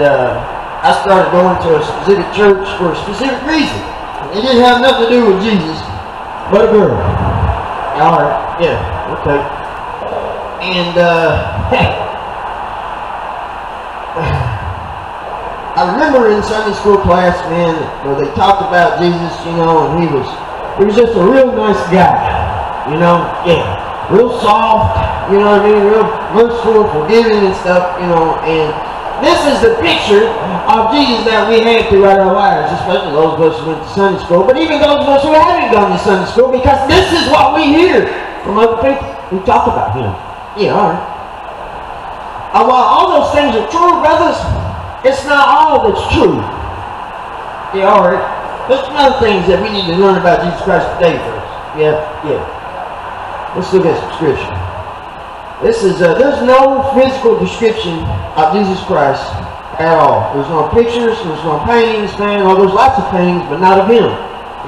uh, I started going to a specific church for a specific reason. It didn't have nothing to do with Jesus, but a girl. All right, yeah, okay. And uh, I remember in Sunday school class, man, where they talked about Jesus, you know, and he was he was just a real nice guy, you know, yeah, real soft, you know what I mean, real merciful, forgiving and stuff, you know, and this is the picture of Jesus that we had throughout our lives, especially those of us who went to Sunday school, but even those of us who haven't gone to Sunday school, because this is what we hear from other people We talk about him. Yeah, all right. And while all those things are true, brothers, it's not all that's true. Yeah, all right. There's some other things that we need to learn about Jesus Christ today first. Yeah, yeah. Let's look at some scripture. This is, uh, there's no physical description of Jesus Christ at all. There's no pictures, there's no paintings, man. Well, there's lots of paintings, but not of him.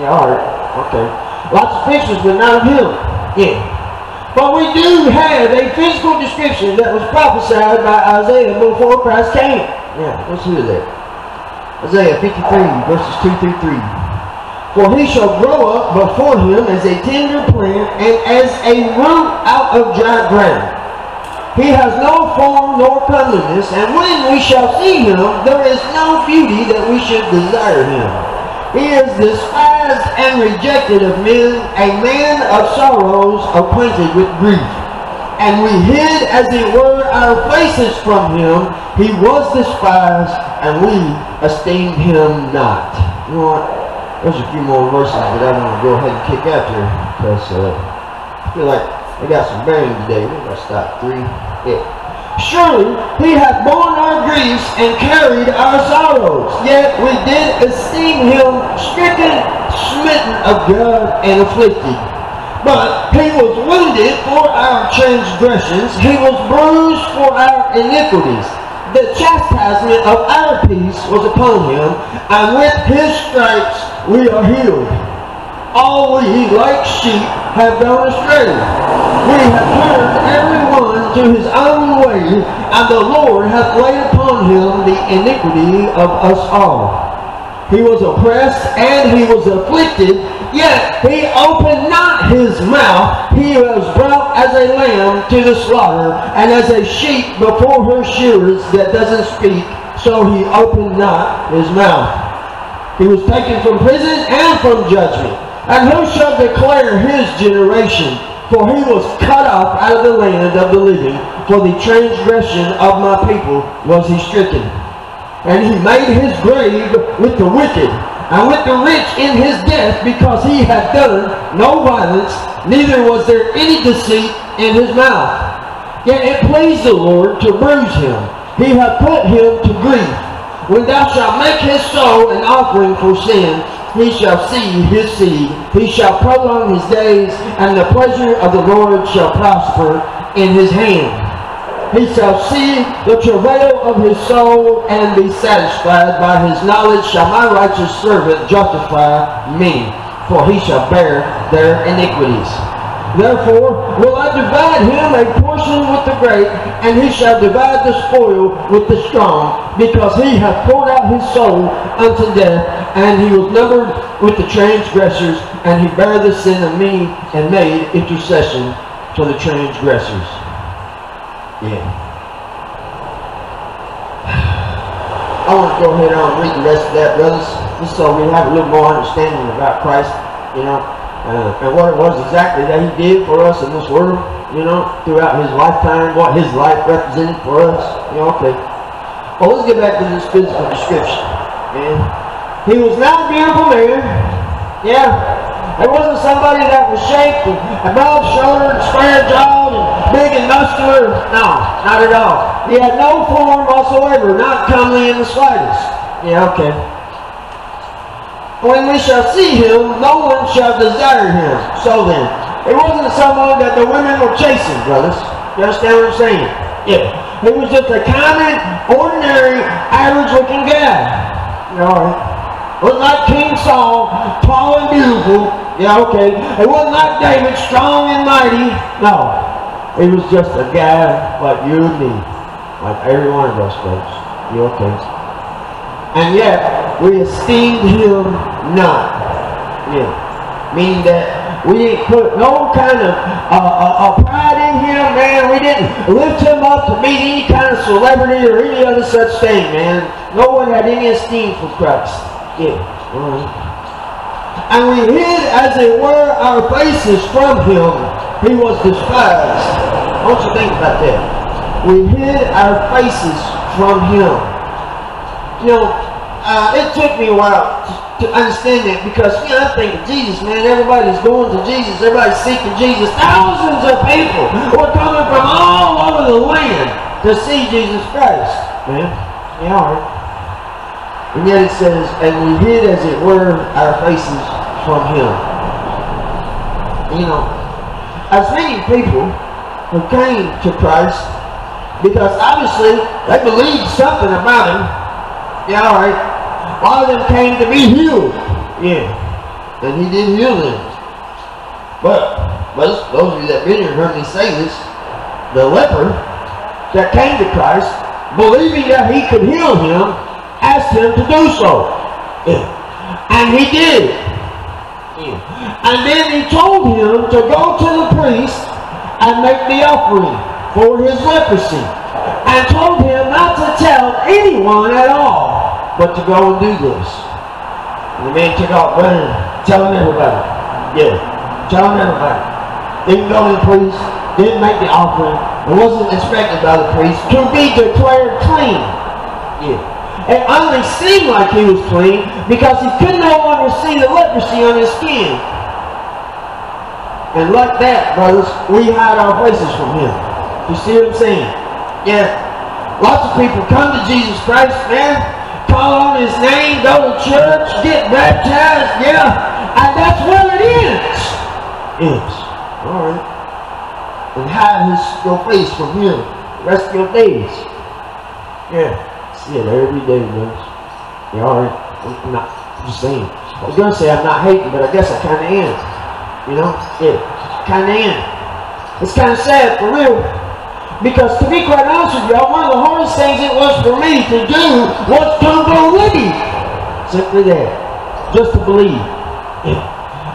Yeah, all right. Okay. Lots of pictures, but not of him. Yeah. But we do have a physical description that was prophesied by Isaiah before Christ came. Yeah, let's hear that. Isaiah 53, verses 2 through 3. For he shall grow up before him as a tender plant and as a root out of dry ground. He has no form nor comeliness, and when we shall see him, there is no beauty that we should desire him. He is despised and rejected of men, a man of sorrows, acquainted with grief. And we hid, as it were, our faces from him. He was despised, and we esteemed him not. You know what? There's a few more verses that I want to go ahead and kick out there, because uh, I feel like I got some bearing today. We're going to stop three. Yeah. Surely he hath borne our griefs and carried our sorrows. Yet we did esteem him stricken, smitten of God, and afflicted. But he was wounded for our transgressions, he was bruised for our iniquities. The chastisement of our peace was upon him, and with his stripes we are healed. All we like sheep have gone astray. We have turned every one to his own way, and the Lord hath laid upon him the iniquity of us all. He was oppressed and he was afflicted, yet he opened not his mouth. He was brought as a lamb to the slaughter, and as a sheep before her shearers that doesn't speak, so he opened not his mouth. He was taken from prison and from judgment. And who shall declare his generation? For he was cut off out of the land of the living. For the transgression of my people was he stricken. And he made his grave with the wicked, and with the rich in his death, because he had done no violence, neither was there any deceit in his mouth. Yet it pleased the Lord to bruise him. He hath put him to grief. When thou shalt make his soul an offering for sin, he shall see his seed. He shall prolong his days, and the pleasure of the Lord shall prosper in his hand. He shall see the travail of his soul and be satisfied. By his knowledge shall my righteous servant justify me, for he shall bear their iniquities. Therefore will I divide him a portion with the great, and he shall divide the spoil with the strong, because he hath poured out his soul unto death, and he was numbered with the transgressors, and he bare the sin of me, and made intercession for the transgressors. Yeah. I want to go ahead on and read the rest of that, brothers, just so we have a little more understanding about Christ, you know, uh, and what it was exactly that he did for us in this world, you know, throughout his lifetime, what his life represented for us, you know, okay. Well, let's get back to this physical description, man. He was not a beautiful man, yeah, it wasn't somebody that was shaped and broad shouldered, square jawed, and big and muscular. No, not at all. He had no form whatsoever, not comely in the slightest. Yeah, okay. When we shall see him, no one shall desire him. So then, it wasn't someone that the women were chasing, brothers. You understand what I'm saying? Yeah. It was just a common, ordinary, average-looking guy. You know, was not King Saul, tall and beautiful. Yeah, okay. It wasn't like David, strong and mighty. No. He was just a guy like you and me. Like every one of us folks. You okay? and yet we esteemed him not. Yeah. Meaning that we didn't put no kind of uh, uh, uh, pride in him, man. We didn't lift him up to be any kind of celebrity or any other such thing, man. No one had any esteem for Christ. Yeah. And we hid, as it were, our faces from him. He was despised. Don't you think about that? We hid our faces from him. You know, uh, it took me a while to, to understand that because, you know, I think of Jesus, man. Everybody's going to Jesus. Everybody's seeking Jesus. Thousands of people were coming from all over the land to see Jesus Christ, man. Right. And yet it says, and we hid, as it were, our faces from him. You know, as many people who came to Christ because obviously they believed something about him. Yeah, all right. A lot of them came to be healed. Yeah. And he did heal them. But, most, those of you that been here heard me say this, the leper that came to Christ, believing that he could heal him, asked him to do so. Yeah. And he did. Yeah. And then he told him to go to the priest and make the offering for his leprosy and told him not to tell anyone at all but to go and do this. And the man took off running, telling everybody. Yeah, telling everybody. Didn't go to the priest, didn't make the offering, and wasn't inspected by the priest to be declared clean. Yeah. It only seemed like he was clean because he could no longer see the leprosy on his skin. And like that, brothers, we hide our faces from him. You see what I'm saying? Yeah. Lots of people come to Jesus Christ, man, call on his name, go to church, get baptized, yeah. And that's what it is. ends. Ends. Alright. And hide his, your face from him the rest of your days. Yeah. See it every day, man. Yeah, alright. I'm not just saying. I was gonna say I'm not hating, but I guess I kinda am. You know? Yeah. Kinda am. It's kinda sad for real. Because to be quite honest with y'all, one of the hardest things it was for me to do was to believe. Simply that. Just to believe.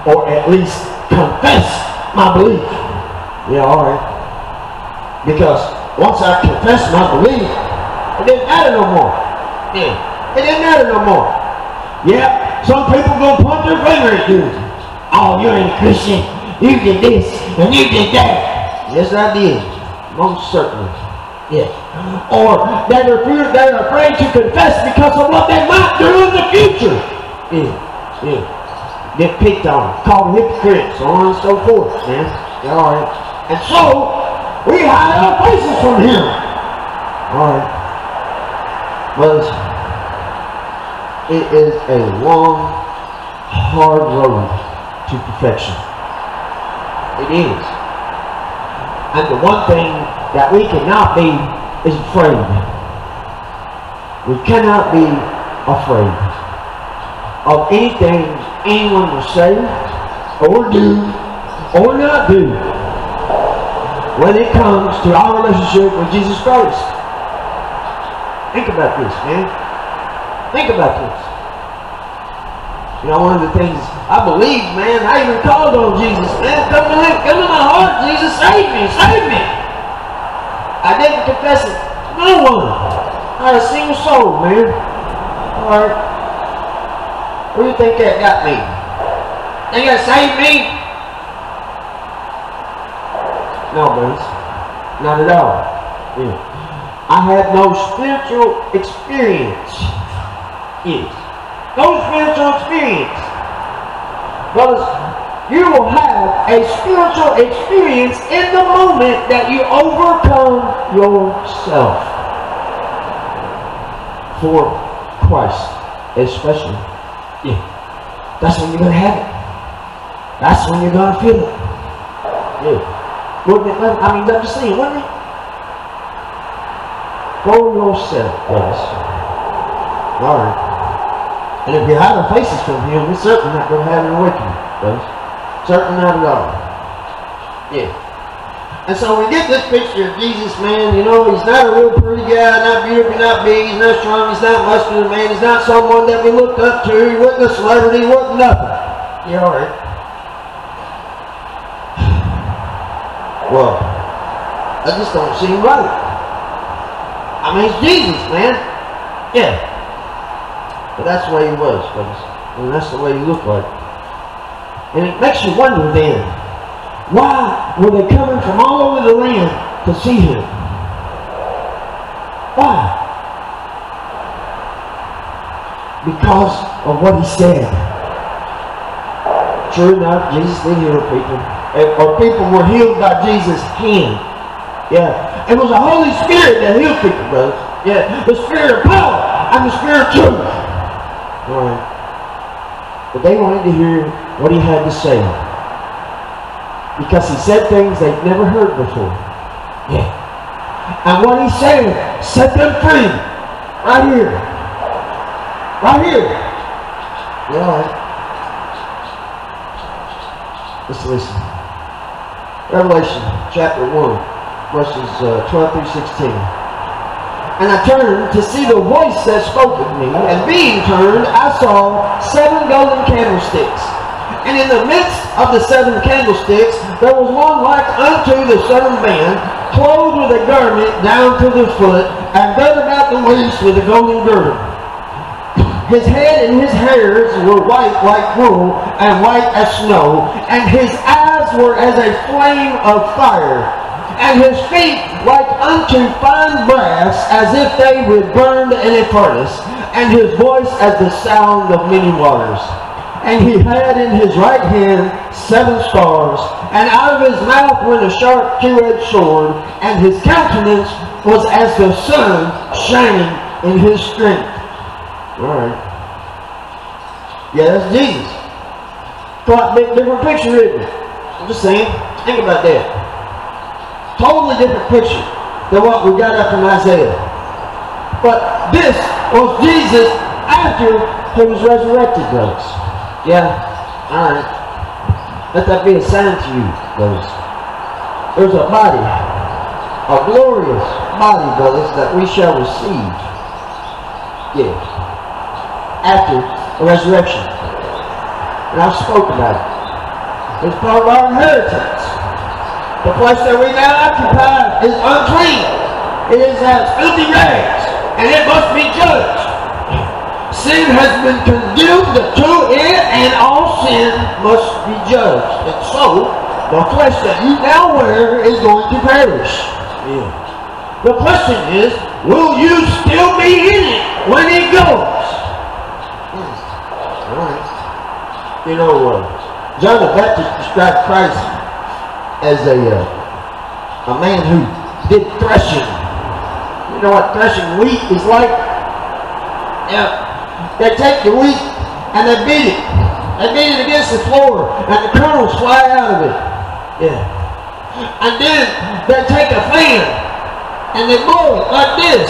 Or at least confess my belief. Yeah, alright. Because once I confessed my belief, it didn't matter no more. Yeah. It didn't matter no more. Yeah. Some people gonna point their finger at you. Oh, you ain't a Christian. You did this and you did that. Yes, I did. Most certainly. Yes. Or that are fear, they're afraid to confess because of what they might do in the future. Yeah. Yeah. Get picked on, called hypocrites, so on and so forth, man. Yeah, all right. And so we hide our faces from him. All right. Well, it is a long, hard road to perfection. It is. And the one thing that we cannot be is afraid. We cannot be afraid of anything anyone will say or do or not do when it comes to our relationship with Jesus Christ. Think about this, man. Think about this. You know, one of the things I believe, man, I even called on Jesus, man. Come to come to my heart, Jesus, save me, save me. I didn't confess it to no one. Not a single soul, man. Alright. Who do you think that got me? Think that save me? No, brothers. Not at all. Yeah. I had no spiritual experience. Yes. No spiritual experience. Brothers, you will have a spiritual experience in the moment that you overcome yourself for Christ, especially. Yeah. That's when you're going to have it. That's when you're going to feel it. Yeah. Wouldn't it, I mean, just saying, wouldn't it? For yourself, brothers. All right. And if you hide our faces from him, we're certainly not going to have an awakening, brothers. Certainly not at all. Yeah. And so we get this picture of Jesus, man, you know, he's not a real pretty guy, not beautiful, not big, he's not strong, he's not muscular, man, he's not someone that we looked up to, he wasn't a celebrity, he wasn't nothing. Yeah, all right. Well, that just don't seem right. I mean, it's Jesus, man. Yeah. But that's the way he was, folks. And that's the way he looked like. And it makes you wonder then, why were they coming from all over the land to see him? Why? Because of what he said. True enough, Jesus did heal people. Or people were healed by Jesus' hand. Yeah. It was the Holy Spirit that healed people, brothers. Yeah. The Spirit of power and the Spirit of truth. All right. But they wanted to hear what he had to say. Because he said things they'd never heard before. Yeah. And what he said set them free. Right here. Right here. Yeah. Let's listen. Revelation chapter 1, verses uh, 12 through 16. And I turned to see the voice that spoke with me, and being turned, I saw seven golden candlesticks. And in the midst of the seven candlesticks, there was one like unto the Son of Man, clothed with a garment down to the foot, and girt about the waist with a golden girdle. His head and his hairs were white like wool, and white as snow, and his eyes were as a flame of fire, and his feet like unto fine brass, as if they were burned in a furnace, and his voice as the sound of many waters. And he had in his right hand seven stars, and out of his mouth went a sharp two-edged sword, and his countenance was as the sun shining in his strength. All right. Yeah, that's Jesus. A bit different picture, isn't it? I'm just saying. Think about that. Totally different picture than what we got in Isaiah. But this was Jesus after he was resurrected, brothers. Yeah? Alright. Let that be a sign to you, brothers. There's a body, a glorious body, brothers, that we shall receive. Yeah after the resurrection. And I've spoken about it. It's part of our inheritance. The place that we now occupy is unclean. It is as filthy rags, and it must be judged. Sin has been condemned to it, and all sin must be judged. And so, the flesh that you now wear is going to perish. Yeah. The question is, will you still be in it when it goes? You know, uh, John the Baptist described Christ as a uh, a man who did threshing. You know what threshing wheat is like? Yeah. They take the wheat and they beat it. They beat it against the floor and the kernels fly out of it. Yeah. And then they take a fan and they blow it like this.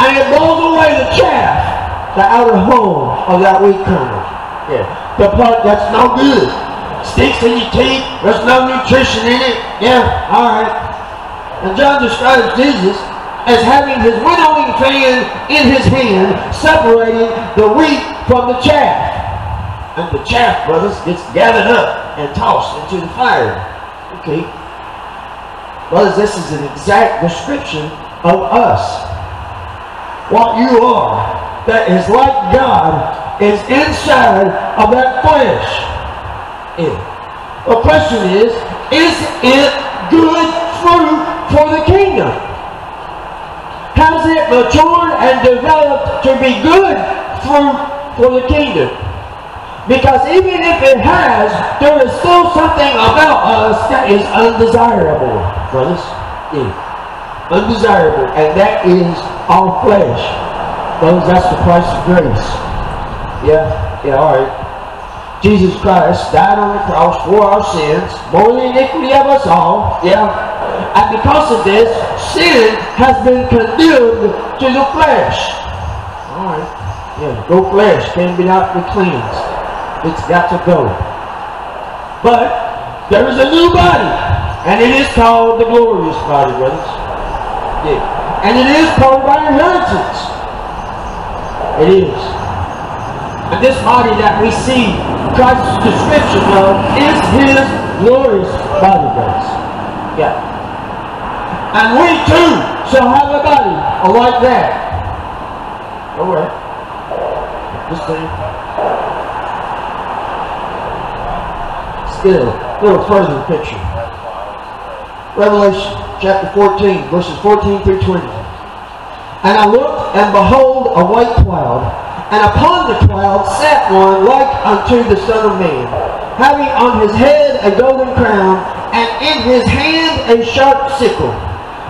And it blows away the chaff, the outer hull of that wheat kernel. Yeah the part that's no good. Sticks in your teeth, there's no nutrition in it. Yeah, alright. And John describes Jesus as having his winnowing fan in his hand, separating the wheat from the chaff. And the chaff, brothers, gets gathered up and tossed into the fire. Okay. Brothers, this is an exact description of us. What you are that is like God is inside of that flesh. Yeah. The question is, is it good fruit for the kingdom? Has it matured and developed to be good fruit for the kingdom? Because even if it has, there is still something about us that is undesirable, brothers. Yeah. Undesirable, and that is our flesh. Brothers, that's the price of grace. Yeah, yeah, all right. Jesus Christ died on the cross for our sins, more the iniquity of us all. Yeah. And because of this, sin has been condemned to the flesh. All right. Yeah, go flesh can be not be cleansed. It's got to go. But there is a new body. And it is called the glorious body, brothers. Yeah. And it is part by inheritance. It is. And this body that we see Christ's description of is his glorious body, brothers. Yeah. And we too shall have a body like that. Alright. Just saying. still a little further picture. Revelation chapter 14, verses 14 through 20. And I looked, and behold, a white cloud, and upon the cloud sat one like unto the Son of Man, having on his head a golden crown, and in his hand a sharp sickle.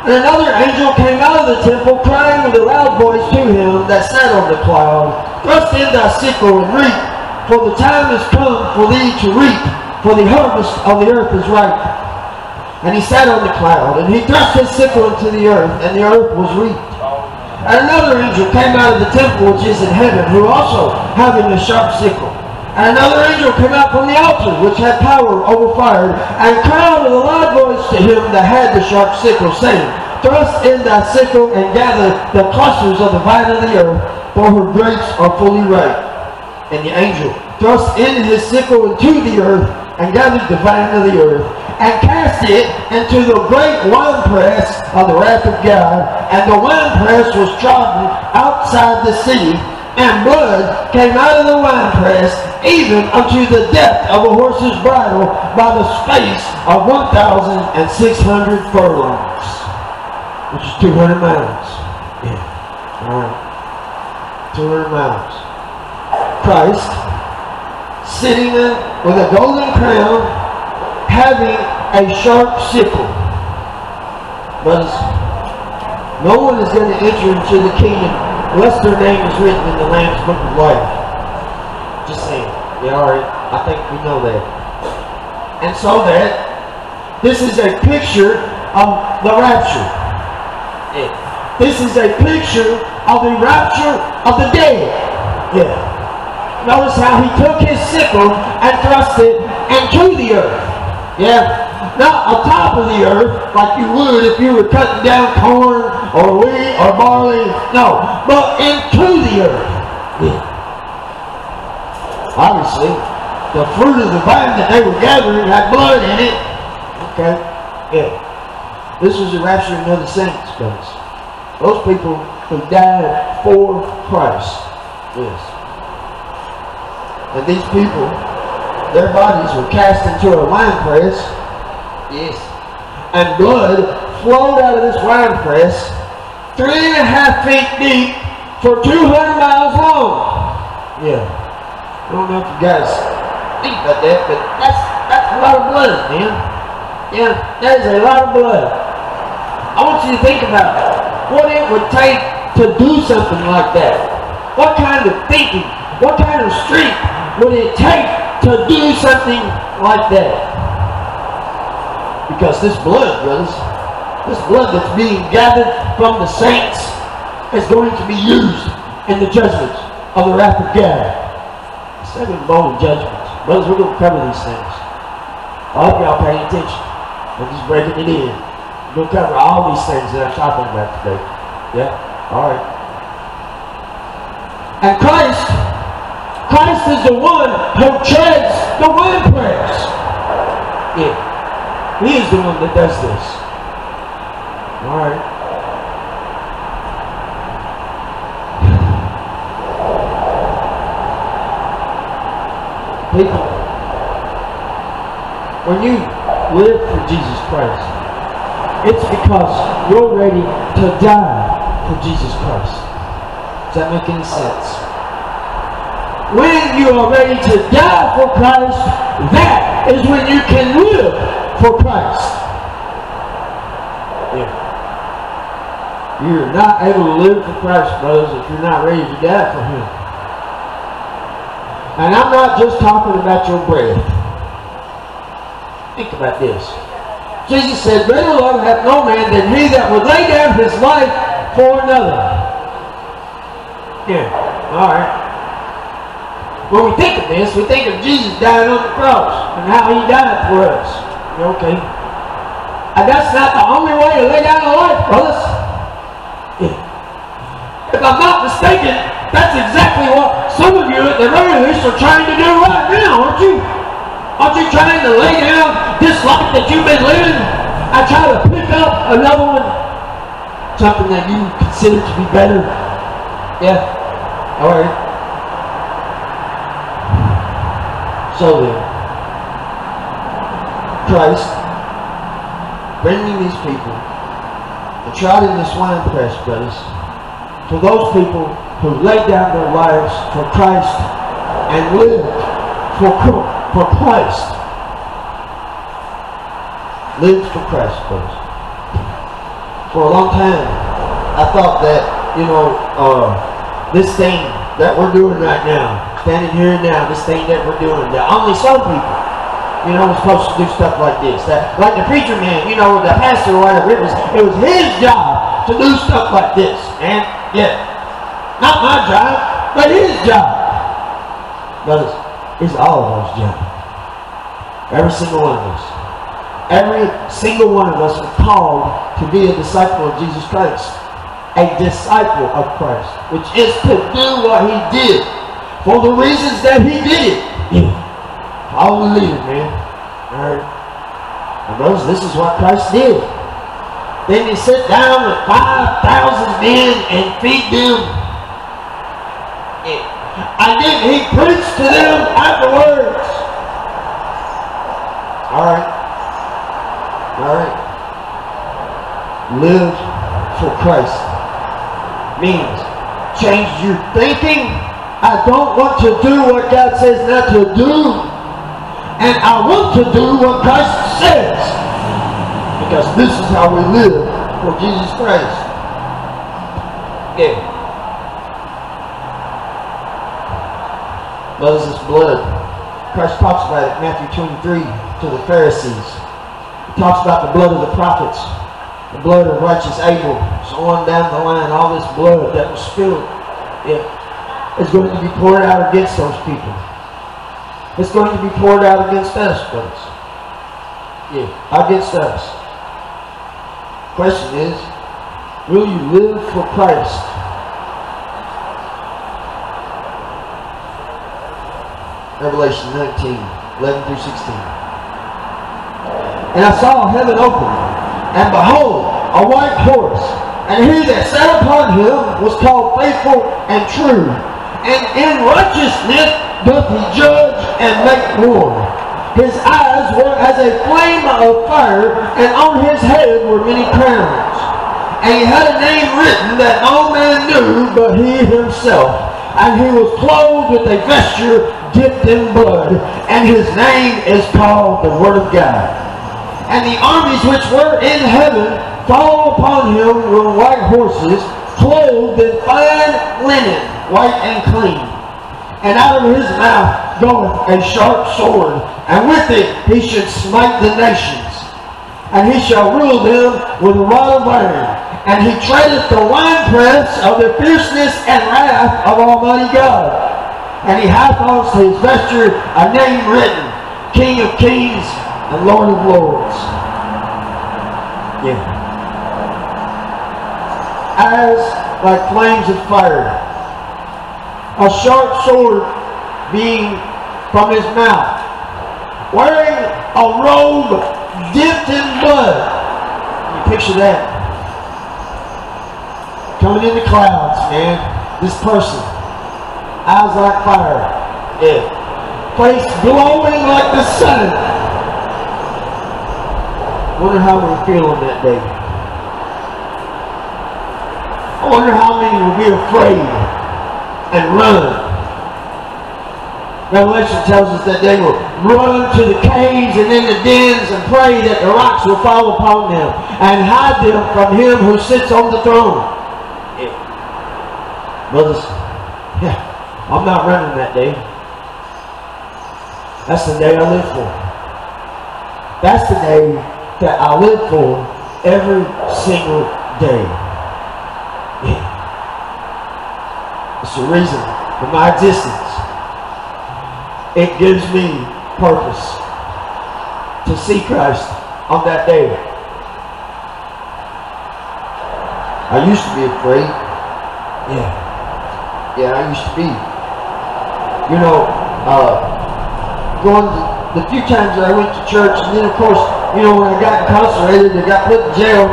And another angel came out of the temple, crying with a loud voice to him that sat on the cloud, Thrust in thy sickle and reap, for the time is come for thee to reap, for the harvest of the earth is ripe. And he sat on the cloud, and he thrust his sickle into the earth, and the earth was reaped. And another angel came out of the temple which is in heaven, who also having a sharp sickle. And another angel came out from the altar, which had power over fire, and cried with a loud voice to him that had the sharp sickle, saying, Thrust in thy sickle, and gather the clusters of the vine of the earth, for her grapes are fully ripe. And the angel thrust in his sickle into the earth, and gathered the vine of the earth, and cast it into the great winepress of the wrath of God. And the winepress was trodden outside the city, and blood came out of the winepress, even unto the depth of a horse's bridle, by the space of 1,600 furlongs, which is 200 miles. Yeah. All right. 200 miles. Christ sitting with a golden crown, having a sharp sickle. But no one is going to enter into the kingdom unless their name is written in the Lamb's Book of Life. Just saying. Yeah, all right. I think we know that. And so that this is a picture of the rapture. Yeah. This is a picture of the rapture of the dead. Yeah. Notice how he took his sickle and thrust it into the earth. Yeah. Not on top of the earth like you would if you were cutting down corn or wheat or barley. No. But into the earth. Yeah. Obviously, the fruit of the vine that they were gathering had blood in it. Okay. Yeah. This was the rapture of the saints, guys. Those people who died for Christ. Yes. And these people, their bodies were cast into a wine press. Yes. And blood flowed out of this wine press three and a half feet deep for 200 miles long. Yeah. I don't know if you guys think about that, but that's that's a lot of blood, man. Yeah, that is a lot of blood. I want you to think about what it would take to do something like that. What kind of thinking, what kind of strength would it take to do something like that? Because this blood, brothers, this blood that's being gathered from the saints is going to be used in the judgment of the wrath of God. Seven bowl judgments. Brothers, we're going to cover these things. I hope y'all paying attention. I'm just breaking it in. To cover all these things that I'm talking about today. Yeah? All right. And Christ Christ is the one who treads the winepress. Yeah. He is the one that does this. All right. People, when you live for Jesus Christ, it's because you're ready to die for Jesus Christ. Does that make any sense? when you are ready to die for Christ, that is when you can live for Christ. Yeah. You're not able to live for Christ, brothers, if you're not ready to die for Him. And I'm not just talking about your breath. Think about this. Jesus said, Greater love hath no man than he that would lay down his life for another. Yeah. All right. When we think of this, we think of Jesus dying on the cross and how he died for us. Okay. And that's not the only way to lay down a life, brothers. If I'm not mistaken, that's exactly what some of you at the very least are trying to do right now, aren't you? Aren't you trying to lay down this life that you've been living and try to pick up another one? Something that you consider to be better? Yeah. All right. So then, Christ bringing these people, the child in the wine press, brothers, for those people who laid down their lives for Christ and lived for, for Christ. Lived for Christ, brothers. For a long time, I thought that, you know, uh, this thing that we're doing right now, standing here now, this thing that we're doing, that only some people, you know, are supposed to do stuff like this. That, like the preacher man, you know, the pastor or whatever, it was, it was his job to do stuff like this. And yeah. Not my job, but his job. Brothers, it's all of us job. Every single one of us. Every single one of us are called to be a disciple of Jesus Christ. A disciple of Christ. Which is to do what he did. For the reasons that he did it. Follow the leader, man. Alright. And brothers, this is what Christ did. Then he sat down with 5,000 men and feed them. And then he preached to them afterwards. All right. All right. Live for Christ means change your thinking. I don't want to do what God says not to do. And I want to do what Christ says. Because this is how we live for Jesus Christ. Yeah. Moses' blood. Christ talks about it in Matthew 23 to the Pharisees. He talks about the blood of the prophets, the blood of righteous Abel, so on down the line, all this blood that was spilled. Yeah, is going to be poured out against those people. It's going to be poured out against us, brothers. Yeah, against us. Question is, will you live for Christ? Revelation 19, 11 through 16. And I saw heaven open, and behold, a white horse, and he that sat upon him was called faithful and true, and in righteousness doth he judge and make war. His eyes were as a flame of fire, and on his head were many crowns. And he had a name written that no man knew but he himself. And he was clothed with a vesture dipped in blood, and his name is called the Word of God. And the armies which were in heaven followed upon him with white horses, clothed in fine linen, white and clean. And out of his mouth goeth a sharp sword, and with it he should smite the nations. And he shall rule them with a rod of iron. And he treadeth the winepress of the fierceness and wrath of Almighty God. And he hath on his vesture a name written, King of Kings and Lord of Lords. Yeah. As like flames of fire, a sharp sword being from his mouth, wearing a robe dipped in blood. You picture that. Coming in the clouds, man. This person. Eyes like fire. Yeah. Face glowing like the sun. Wonder how we're feeling that day. I wonder how many will be afraid and run Revelation tells us that they will run to the caves and in the dens and pray that the rocks will fall upon them and hide them from him who sits on the throne. Yeah. Brothers, yeah, I'm not running that day. That's the day I live for. That's the day that I live for every single day. Yeah. It's the reason for my existence. It gives me purpose to see Christ on that day. I used to be afraid. Yeah. Yeah, I used to be. You know, uh, going to, the few times that I went to church, and then of course, you know, when I got incarcerated, I got put in jail.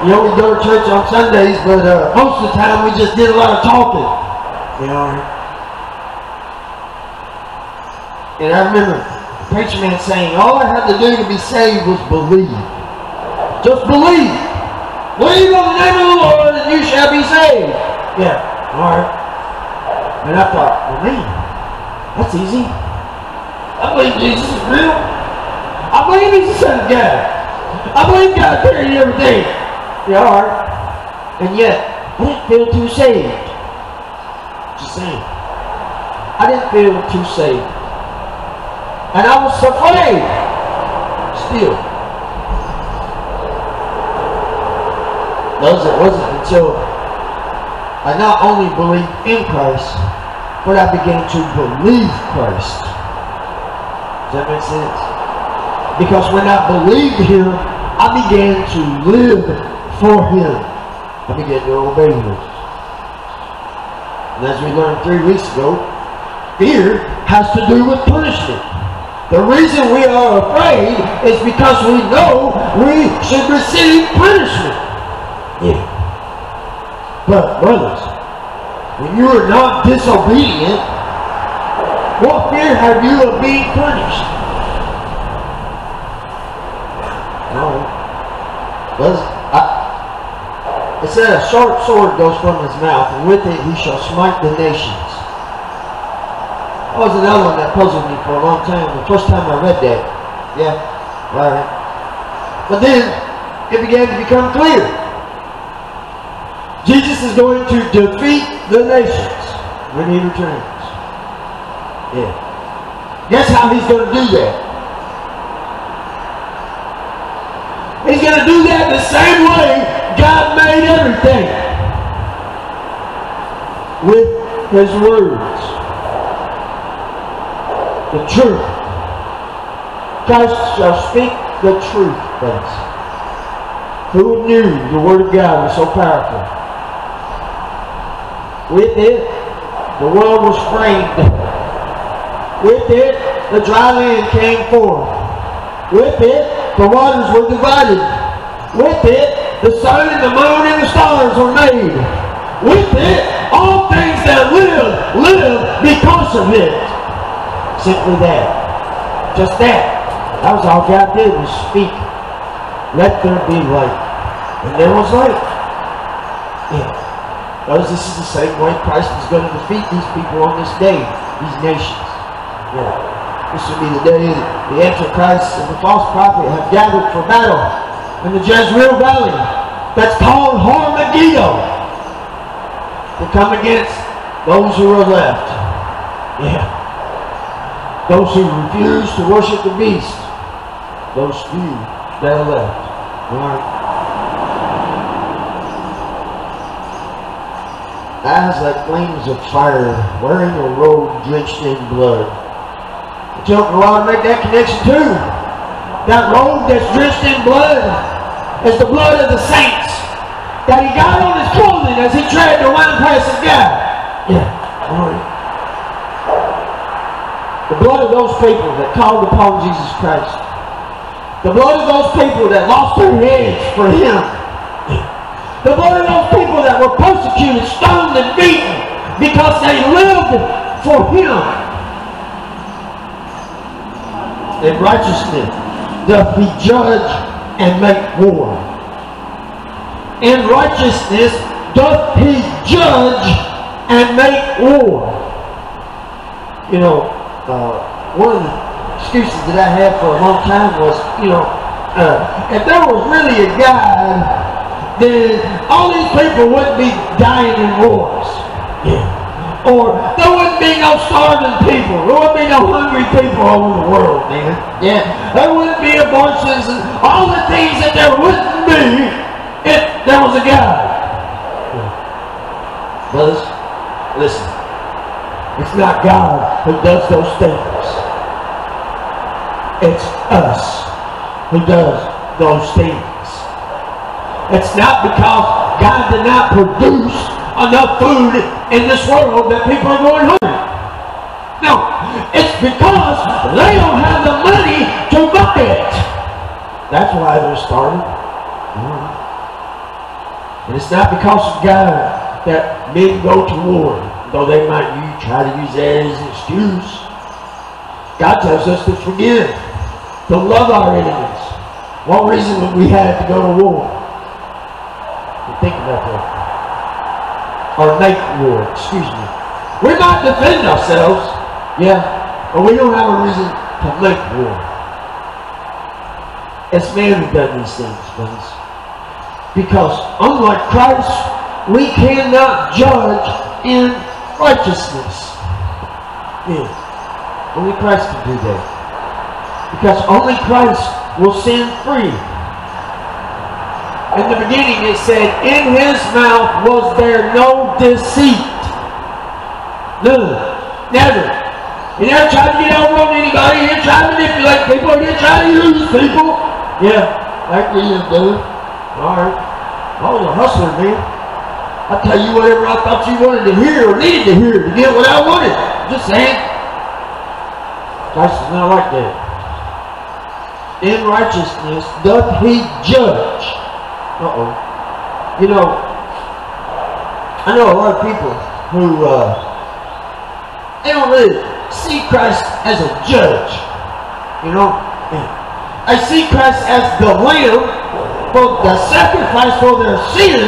You know, we go to church on Sundays, but uh, most of the time we just did a lot of talking. You know. And I remember preacher man saying, all I had to do to be saved was believe. Just believe. Believe on the name of the Lord and you shall be saved. Yeah, all right. And I thought, well, man, that's easy. I believe Jesus is real. I believe he's the Son of God. I believe God carried everything. Yeah, all right. And yet, I didn't feel too saved. Just saying. I didn't feel too saved. And I was afraid. Still. Those, it wasn't until I not only believed in Christ, but I began to believe Christ. Does that make sense? Because when I believed Him, I began to live for Him. I began to obey Him. And as we learned three weeks ago, fear has to do with punishment. The reason we are afraid is because we know we should receive punishment. Yeah. But brothers, when you are not disobedient, what fear have you of being punished? No. Brothers, I, it said a sharp sword goes from his mouth, and with it he shall smite the nations. Was another one that puzzled me for a long time. The first time I read that. Yeah, right. But then it began to become clear. Jesus is going to defeat the nations when he returns. Yeah. Guess how he's going to do that? He's going to do that the same way God made everything. With his words. The truth. Christ shall speak the truth, friends. Who knew the Word of God was so powerful? With it, the world was framed. With it, the dry land came forth. With it, the waters were divided. With it, the sun and the moon and the stars were made. With it, all things that live, live because of it. Simply that. Just that. That was all God did was speak. Let there be light. And there was light. Yeah. Because this is the same way Christ is going to defeat these people on this day, these nations. Yeah. This will be the day that the Antichrist and the false prophet have gathered for battle in the Jezreel Valley. That's called Har Megiddo. To come against those who are left. Yeah. Those who refuse to worship the beast. Those few that are left. Right. eyes like flames of fire, wearing a robe drenched in blood. Know how to make that connection too. That robe that's drenched in blood is the blood of the saints that he got on his clothing as he tread the winepress of God. Yeah, The blood of those people that called upon Jesus Christ. The blood of those people that lost their heads for him. The blood of those people that were persecuted, stoned, and beaten because they lived for Him. In righteousness doth He judge and make war. In righteousness doth He judge and make war. You know, uh, one of the excuses that I had for a long time was, you know, uh, if there was really a God then all these people wouldn't be dying in wars. Yeah. Or there wouldn't be no starving people. There wouldn't be no hungry people all over the world, man. Yeah. There wouldn't be abortions and all the things that there wouldn't be if there was a God. Yeah. Brothers, listen. It's not God who does those things. It's us who does those things. It's not because God did not produce enough food in this world that people are going hungry. No, it's because they don't have the money to buy it. That's why they're starving. Mm-hmm. And it's not because of God that men go to war, though they might use, try to use that as an excuse. God tells us to forgive, to love our enemies. What reason would we have to go to war? Think about that. Or make war, excuse me. We might defend ourselves, yeah, but we don't have a reason to make war. It's man who does these things, friends. Because unlike Christ, we cannot judge in righteousness. Yeah. Only Christ can do that. Because only Christ will set free. In the beginning it said, In his mouth was there no deceit. None. Never. He never tried to get over on anybody. He didn't try to manipulate people. He didn't try to use people. Yeah, like we used to. Alright. I was a hustler, man. I tell you whatever I thought you wanted to hear or needed to hear to get what I wanted. Just saying. Christ is not like that. In righteousness doth he judge. Uh-oh. You know, I know a lot of people who uh, they don't really see Christ as a judge. You know? I see Christ as the lamb for the sacrifice for their sin,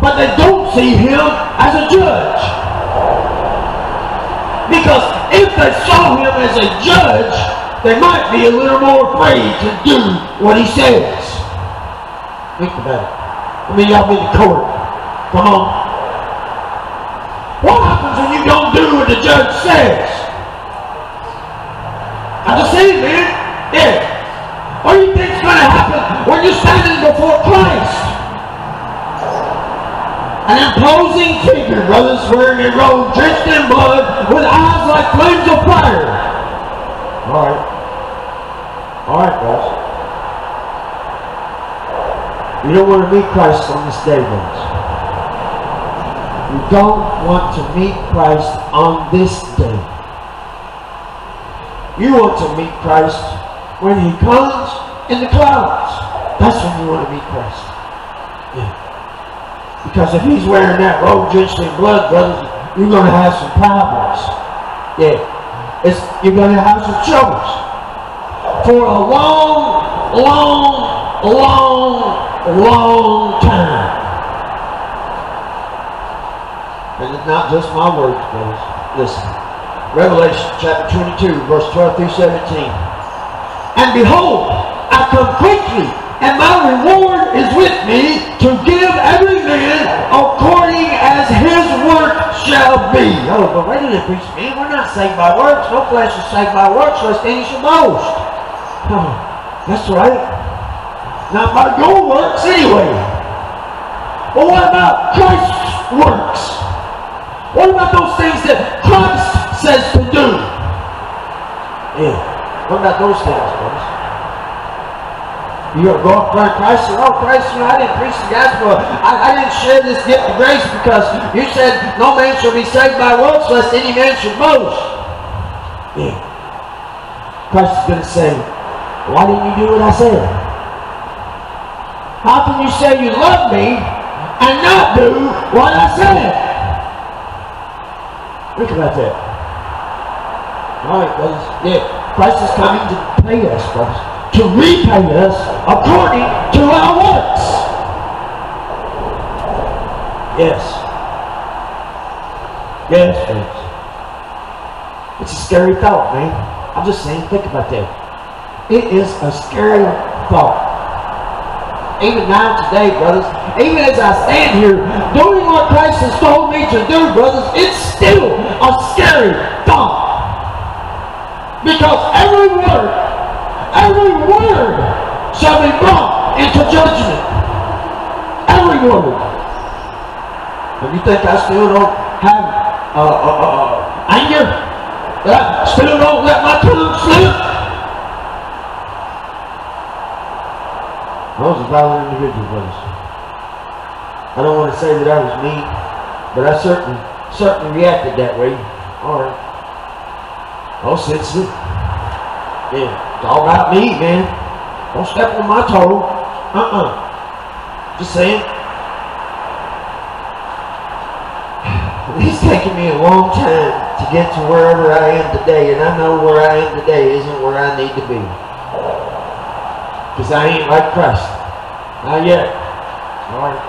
but they don't see him as a judge. Because if they saw him as a judge, they might be a little more afraid to do what he says. Think about it. I mean, y'all been to court. Come on. What happens when you don't do what the judge says? I just say, man. Yeah. What do you think's going to happen when you're standing before Christ? An imposing figure, brothers, wearing a robe drenched in blood with eyes like flames of fire. All right. All right, guys. You don't want to meet Christ on this day, brothers. You don't want to meet Christ on this day. You want to meet Christ when he comes in the clouds. That's when you want to meet Christ. Because if he's wearing that robe drenched in blood, brothers, you're going to have some problems. Yeah. It's, you're going to have some troubles. For a long, long, long, long time. And it's not just my words, brothers. Listen. Revelation chapter 22, verse 12 through 17. And behold, I come quickly, and my reward is with me to give every man according as his work shall be. Oh, but wait a minute, preacher man. We're not saved by works. No flesh is saved by works, lest any should boast. Oh, that's right. Not by your works anyway. But what about Christ's works? What about those things that Christ says to do? Yeah. What about those things, brothers? You gonna go up front of Christ oh Christ, you know, I didn't preach the gospel. I, I didn't share this gift of grace because you said no man shall be saved by works lest any man should boast. Yeah. Christ is gonna say, Why didn't you do what I said? How can you say you love me and not do what I said? Think about that. Alright, brothers. Yeah. Christ is coming to pay us, brothers to repay us according to our works. Yes. Yes, friends. It's a scary thought, man. I'm just saying, think about that. It is a scary thought. Even now today, brothers, even as I stand here doing what Christ has told me to do, brothers, it's still a scary thought. Because every word every word shall be brought into judgment. Every word. And you think I still don't have uh, uh, uh, anger? That I still don't let my tongue slip? I was a violent individual, brothers. I don't want to say that I was mean, but I certainly, certainly reacted that way. All right. Oh, sensitive. Yeah, all about me, man. Don't step on my toe. Uh-uh. Just saying. It's taken me a long time to get to wherever I am today, and I know where I am today isn't where I need to be. Because I ain't like Christ. Not yet. All right.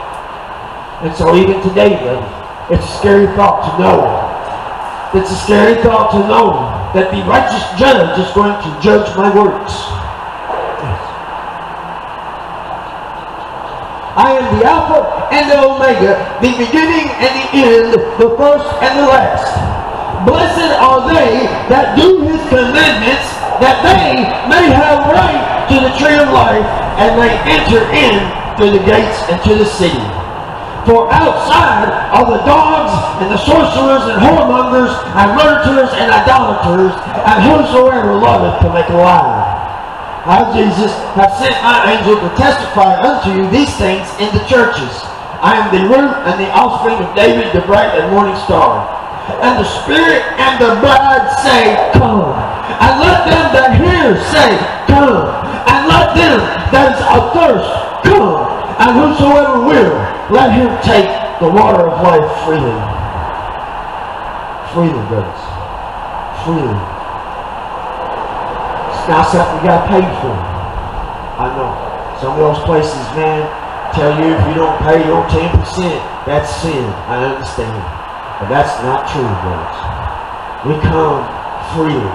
And so even today, buddy, it's a scary thought to know. It's a scary thought to know that the righteous judge is going to judge my works. I am the Alpha and the Omega, the beginning and the end, the first and the last. Blessed are they that do his commandments, that they may have right to the tree of life, and may enter in through the gates into the city. For outside are the dogs and the sorcerers and whoremongers and murderers and idolaters and whosoever loveth to make a lie. I, Jesus, have sent my angel to testify unto you these things in the churches. I am the root and the offspring of David, the bright and morning star. And the Spirit and the bride say, Come. And let them that hear say, Come. And let them that is athirst come. And whosoever will, let him take the water of life freely. Freely, brothers. Freely. It's not something you got paid for. I know. Some of those places, man, tell you if you don't pay your 10%, that's sin. I understand. But that's not true, brothers. We come freely.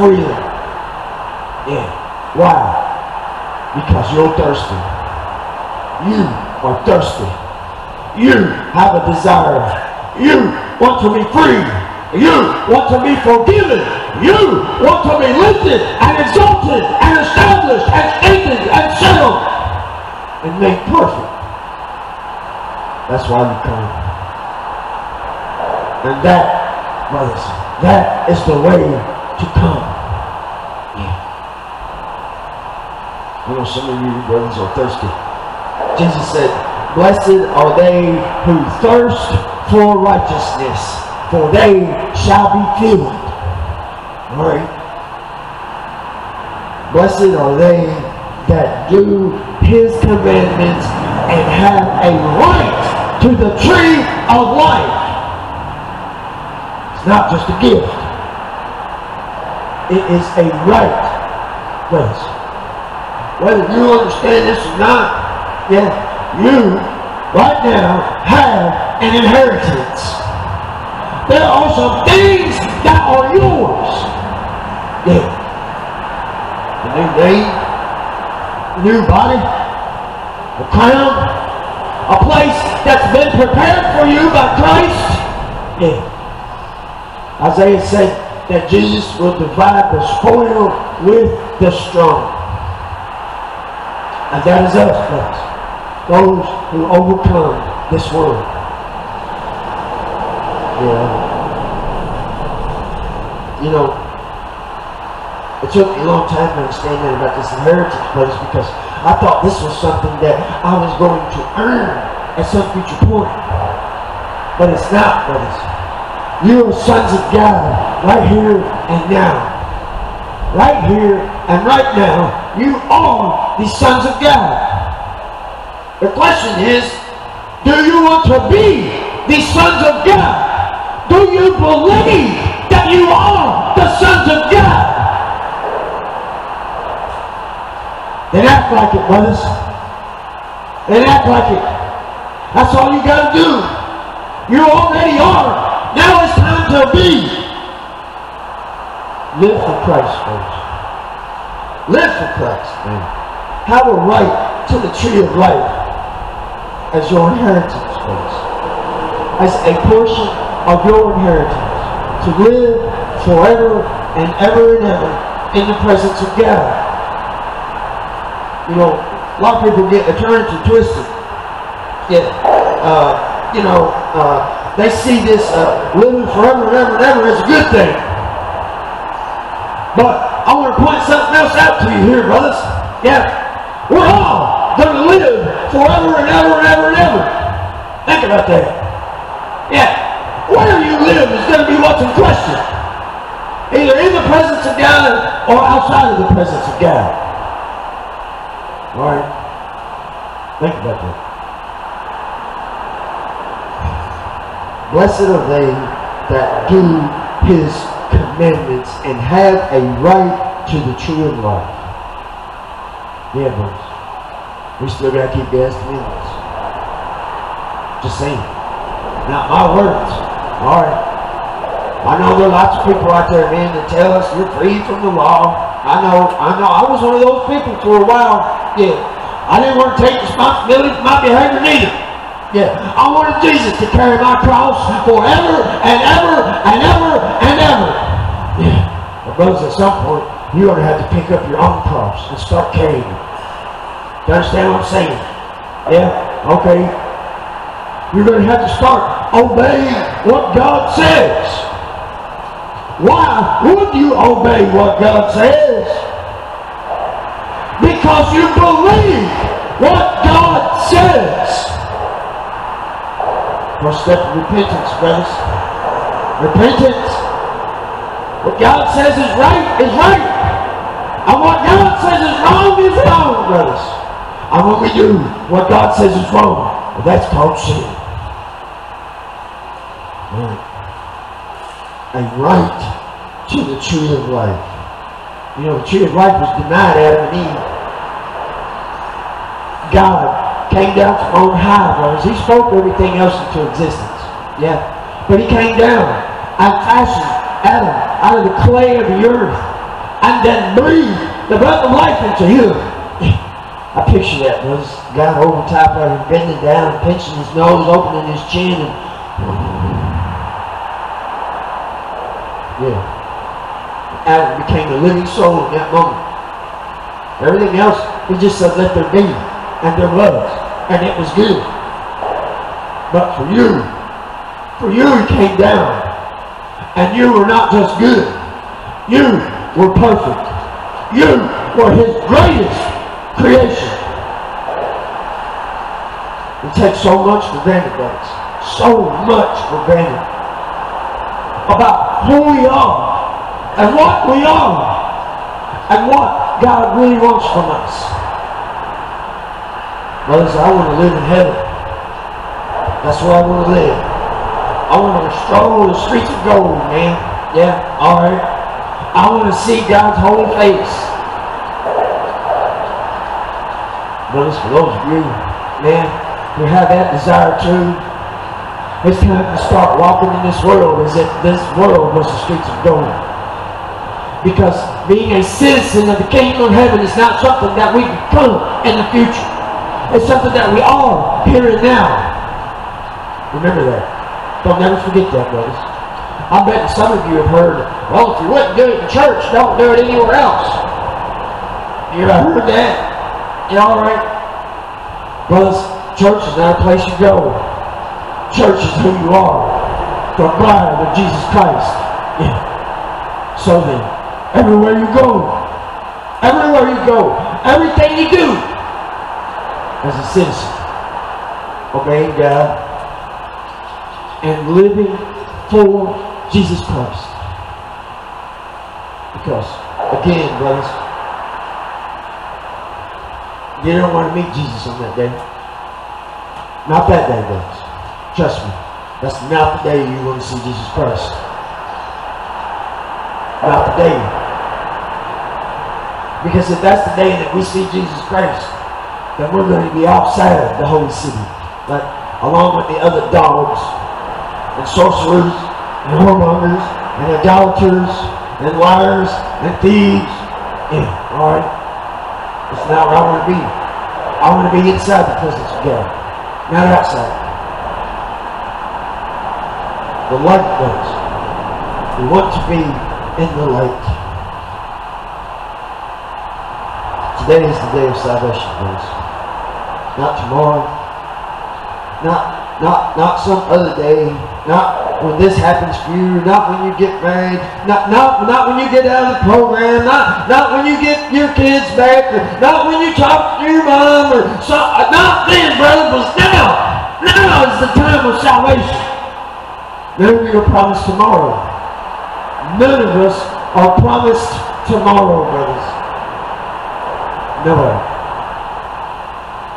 Freely. Yeah. Why? Because you're thirsty. You are thirsty. You have a desire. You want to be free. You want to be forgiven. You want to be lifted and exalted and established and strengthened and settled and made perfect. That's why you come. And that, brothers, that is the way to come. Yeah. I know some of you brothers are thirsty. Jesus said, Blessed are they who thirst for righteousness, for they shall be filled. All right. Blessed are they that do his commandments and have a right to the tree of life. It's not just a gift. It is a right. Yes. Whether you understand this or not, yeah, you right now have an inheritance. There are some things that are yours. Yeah. A new name, a new body, a crown, a place that's been prepared for you by Christ. Yeah. Isaiah said that Jesus will divide the spoil with the strong. And that is us, folks. Those who overcome this world. Yeah. You know, it took me a long time to understand that about this inheritance place because I thought this was something that I was going to earn at some future point. But it's not, brothers. You sons of God right here and now. Right here and right now, you are the sons of God. The question is, do you want to be the sons of God? You believe that you are the sons of God? Then act like it, brothers. Then act like it. That's all you got to do. You already are. Now it's time to be. Live for Christ, folks. Live for Christ, man. Have a right to the tree of life as your inheritance, folks. As a portion of your inheritance. To live forever and ever and ever in the presence of God. You know, a lot of people get eternity twisted. Yeah, uh, you know, uh, they see this uh, living forever and ever and ever as a good thing. But I want to point something else out to you here, brothers. Yeah, we're all going to live forever and ever and ever and ever. Think about that. Yeah. Where you live is going to be what's in question. Either in the presence of God or outside of the presence of God. All right. Think about that. Blessed are they that do his commandments and have a right to the tree of life. Yeah, boys. We still gotta keep God's commandments. Just saying. Not my words. Alright. I know there are lots of people out there, man, that tell us you're free from the law. I know, I know. I was one of those people for a while. Yeah. I didn't want to take responsibility for my behavior neither. Yeah. I wanted Jesus to carry my cross forever and ever and ever and ever. Yeah. But brothers, at some point, you're going to have to pick up your own cross and start carrying it. You understand what I'm saying? Yeah? Okay. You're going to have to start obeying what God says. Why would you obey what God says? Because you believe what God says. First step of repentance, brothers. Repentance. What God says is right is right. And what God says is wrong is wrong, brothers. And when we do what God says is wrong, that's called sin. A right to the tree of life. You know, the tree of life was denied Adam and Eve. God came down from on high, brothers. He spoke everything else into existence. Yeah. But he came down and fashioned Adam out of the clay of the earth and then breathed the breath of life into him. I picture that, brothers. God over top of him, bending down, pinching his nose, opening his chin, and yeah. Adam became a living soul in that moment. Everything else, he just said, let there be. And there was. And it was good. But for you, for you, he came down. And you were not just good. You were perfect. You were his greatest creation. We take so much for granted. So much for granted. About who we are and what we are and what God really wants from us. Brothers, I want to live in heaven. That's where I want to live. I want to stroll the streets of gold, man. Yeah, alright. I want to see God's holy face. Brothers, for those of you, man, who have that desire too, it's time to start walking in this world as if this world was the streets of gold. Because being a citizen of the kingdom of heaven is not something that we become in the future. It's something that we are here and now. Remember that. Don't never forget that, brothers. I bet some of you have heard, well, if you wouldn't do it in church, don't do it anywhere else. You ever heard that? You all right? Brothers, church is not a place you go. Church is who you are. The bride of Jesus Christ. Yeah. So then, everywhere you go, everywhere you go, everything you do, as a citizen, obeying God and living for Jesus Christ. Because, again, brothers, you don't want to meet Jesus on that day. Not that day, brothers. Trust me. That's not the day you want to see Jesus Christ. Not the day. Because if that's the day that we see Jesus Christ, then we're going to be outside of the holy city. Like, along with the other dogs, and sorcerers, and whoremongers, and idolaters, and liars, and thieves. Yeah, alright? That's not where I want to be. I want to be inside the presence of God, not outside. The light does. We want to be in the light. Today is the day of salvation, friends. Not tomorrow. Not not not some other day. Not when this happens for you, not when you get married, not, not, not when you get out of the program, not, not when you get your kids back, not when you talk to your mom, or so, uh, not then, brother, but now. Now is the time of salvation. None of you are promised tomorrow. None of us are promised tomorrow, brothers. No.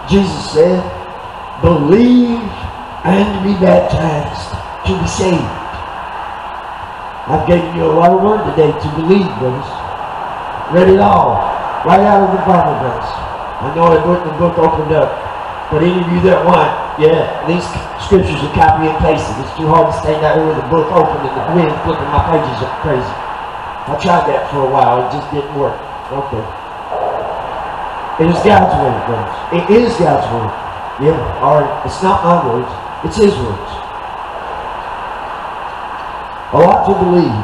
Jesus said, believe and be baptized to be saved. I've given you a lot of word today to believe, brothers. Read it all. Right out of the Bible, brothers. I know I put the book opened up. But any of you that want, yeah, these scriptures are copy and pasted. It's too hard to stay down here with the book open and the wind flipping my pages up crazy. I tried that for a while. It just didn't work. Okay. It is God's word. It is God's word. Yeah, or it's not my words. It's His words. A lot to believe.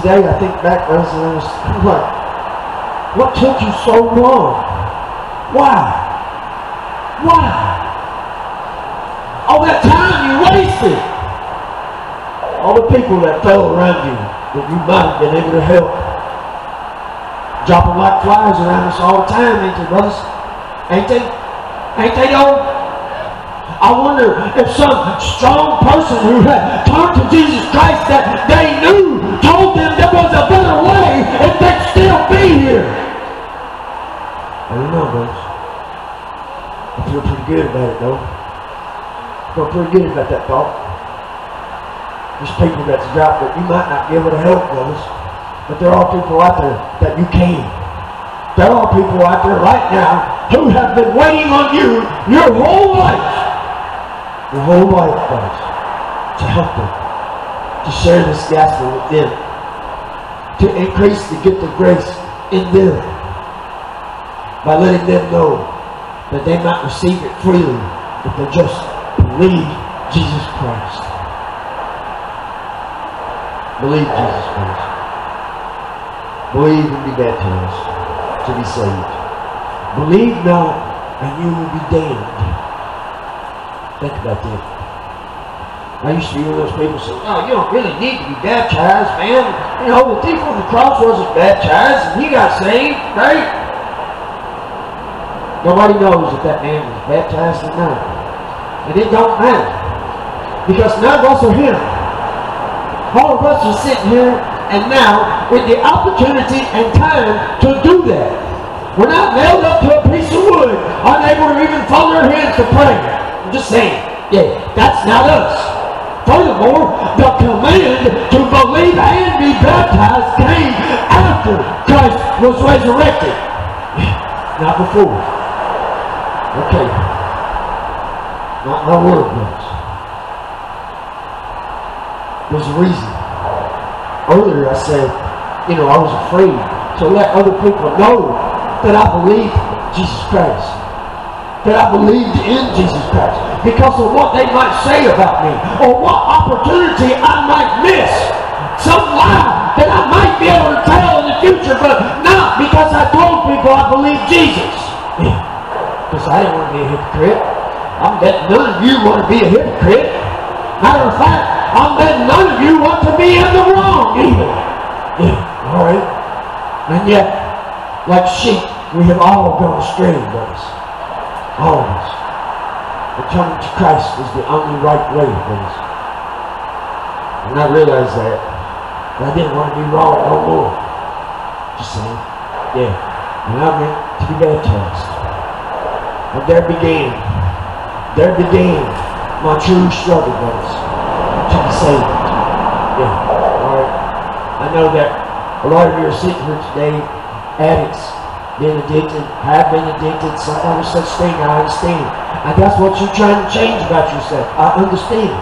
Today I think back, I was like, what took you so long? Why? Why? All that time you wasted. All the people that fell around you that you might have been able to help. Dropping like flies around us all the time, ain't they, brothers? Ain't they? Ain't they, though? I wonder if some strong person who had turned to Jesus Christ that they knew told them there was a better way if they'd still be here. I feel pretty good about it, though. I feel pretty good about that thought. There's people that's dropped that you might not be able to help, brothers. But there are people out there that you can. There are people out there right now who have been waiting on you your whole life your whole life, God, to help them, to share this gospel with them, to increase the gift of grace in them by letting them know that they might receive it freely if they just believe Jesus Christ. Believe Jesus Christ. Believe and be baptized to be saved. Believe not, and you will be damned. Think about that. I used to hear those people say, "Oh, you don't really need to be baptized, man. You know, the thief on the cross wasn't baptized, and he got saved, right?" Nobody knows if that man was baptized or not. And it don't matter. Because none of us are here. All of us are sitting here and now with the opportunity and time to do that. We're not nailed up to a piece of wood, unable to even fold our hands to pray I'm just saying. Yeah, that's not us. Furthermore, the command to believe and be baptized came after Christ was resurrected. Not before. Okay. Not my word, brothers. There's a reason. Earlier I said, you know, I was afraid to let other people know that I believe Jesus Christ that I believed in Jesus Christ because of what they might say about me or what opportunity I might miss. Some lie that I might be able to tell in the future, but not because I told people I believe Jesus. Because I didn't want to be a hypocrite. I'm betting none of you want to be a hypocrite. Matter of fact, I'm betting none of you want to be in the wrong either. Yeah, all right. And yet, like sheep, we have all gone astray, brothers. Always. But turning to Christ is the only right way, friends. And I realized that. But I didn't want to be wrong no more. Just saying. Yeah. And I meant to be baptized. And there began, there began my true struggle, brothers, to be saved. Yeah. Alright. I know that a lot of you are sitting here today, addicts, been addicted, have been addicted, some other such thing, I understand. And that's what you're trying to change about yourself. I understand.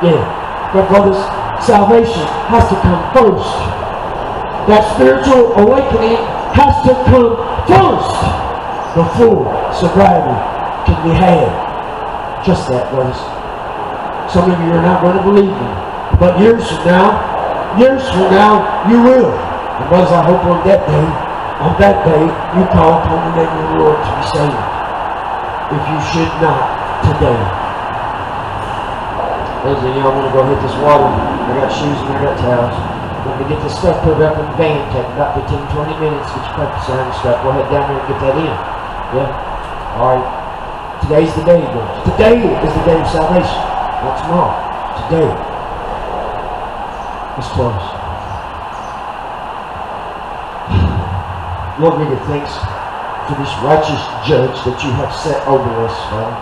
Yeah. But brothers, salvation has to come first. That spiritual awakening has to come first before sobriety can be had. Just that, brothers. Some of you are not going to believe me. But years from now, years from now, you will. And brothers, I hope on that day, on that day, you call upon the name of the Lord to be saved. If you should not, today. Those of y'all want to go hit this water, I got shoes and I got towels. Let me get this stuff put up in the van. Take about 15, 20 minutes. Get your paper signed and stuff. Go ahead down there and get that in. Yeah? All right. Today's the day, boys. Today is the day of salvation. Not tomorrow. Today. Let's close. Lord, we give thanks for this righteous judge that you have set over us, Father.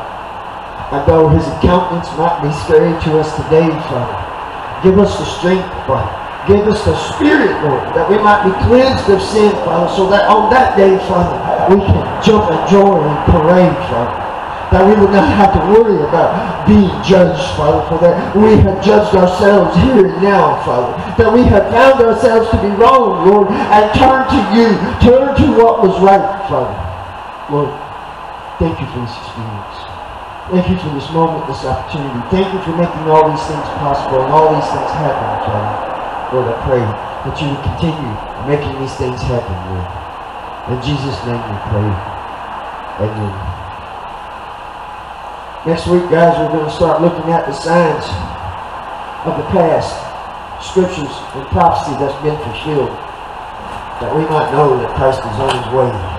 And though his countenance might be scary to us today, Father, give us the strength, Father. Give us the spirit, Lord, that we might be cleansed of sin, Father, so that on that day, Father, we can jump in joy and parade, Father that we would not have to worry about being judged, Father, for that we have judged ourselves here and now, Father. That we have found ourselves to be wrong, Lord, and turn to you, turn to what was right, Father. Lord, thank you for this experience. Thank you for this moment, this opportunity. Thank you for making all these things possible and all these things happen, Father. Lord, I pray that you would continue making these things happen, Lord. In Jesus' name we pray. Amen. Next week, guys, we're going to start looking at the signs of the past, scriptures and prophecy that's been fulfilled, that we might know that Christ is on his way.